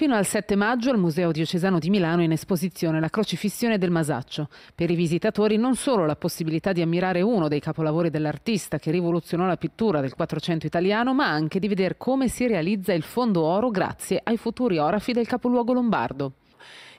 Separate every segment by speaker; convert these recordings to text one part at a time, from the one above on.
Speaker 1: Fino al 7 maggio al Museo Diocesano di Milano è in esposizione la crocifissione del Masaccio. Per i visitatori non solo la possibilità di ammirare uno dei capolavori dell'artista che rivoluzionò la pittura del Quattrocento italiano, ma anche di vedere come si realizza il fondo oro grazie ai futuri orafi del capoluogo lombardo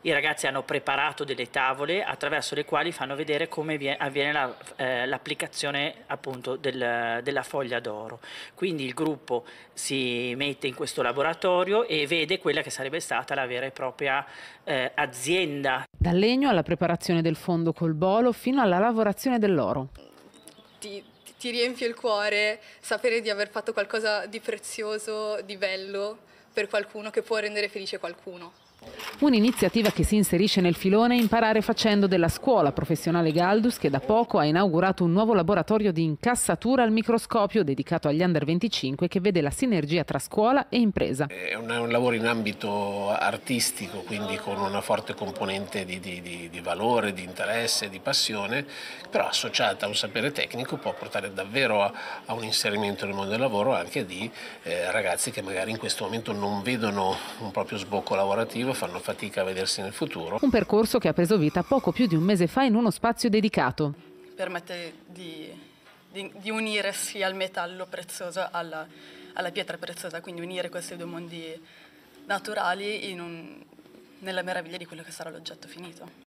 Speaker 2: i ragazzi hanno preparato delle tavole attraverso le quali fanno vedere come avviene la, eh, l'applicazione appunto del, della foglia d'oro. Quindi il gruppo si mette in questo laboratorio e vede quella che sarebbe stata la vera e propria eh, azienda.
Speaker 1: Dal legno alla preparazione del fondo col bolo fino alla lavorazione dell'oro.
Speaker 3: Ti, ti riempie il cuore sapere di aver fatto qualcosa di prezioso, di bello per qualcuno che può rendere felice qualcuno.
Speaker 1: Un'iniziativa che si inserisce nel filone Imparare facendo della scuola professionale Galdus che da poco ha inaugurato un nuovo laboratorio di incassatura al microscopio dedicato agli under 25 che vede la sinergia tra scuola e impresa.
Speaker 4: È un, un lavoro in ambito artistico, quindi con una forte componente di, di, di, di valore, di interesse, di passione, però associata a un sapere tecnico può portare davvero a, a un inserimento nel mondo del lavoro anche di eh, ragazzi che magari in questo momento non vedono un proprio sbocco lavorativo fanno fatica a vedersi nel futuro.
Speaker 1: Un percorso che ha preso vita poco più di un mese fa in uno spazio dedicato.
Speaker 3: Permette di, di, di unire sia il metallo prezioso alla, alla, pietra preziosa, quindi unire questi due mondi naturali un, nella meraviglia di quello che sarà l'oggetto finito.